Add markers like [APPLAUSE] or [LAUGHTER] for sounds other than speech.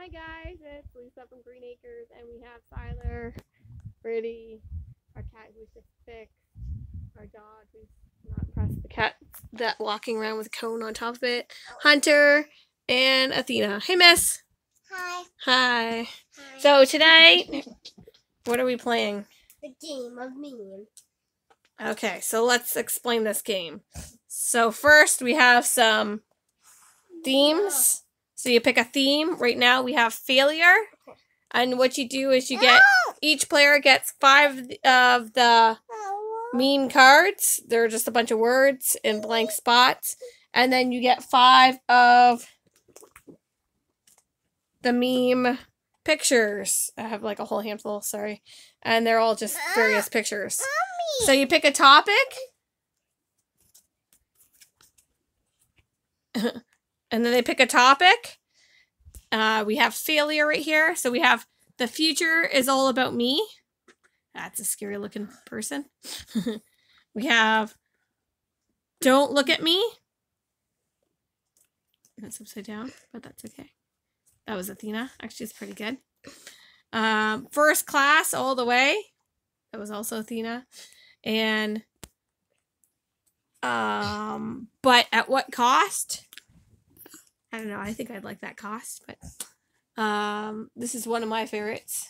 Hi guys, it's Lisa from Green Acres, and we have Siler, Pretty, our cat who's just fixed, our dog who's not pressed, the cat that walking around with a cone on top of it, oh. Hunter, and Athena. Hey, Miss. Hi. Hi. Hi. So today, what are we playing? the game of meme. Okay, so let's explain this game. So first, we have some themes. Oh. So you pick a theme. Right now we have failure. And what you do is you get each player gets five of the meme cards. They're just a bunch of words in blank spots. And then you get five of the meme pictures. I have like a whole handful, sorry. And they're all just various pictures. So you pick a topic. [LAUGHS] and then they pick a topic. Uh, we have failure right here. So we have the future is all about me. That's a scary looking person. [LAUGHS] we have don't look at me. That's upside down, but that's okay. That was Athena. Actually, it's pretty good. Um, first class all the way. That was also Athena. And um, but at what cost? I don't know. I think I'd like that cost, but um, this is one of my favorites.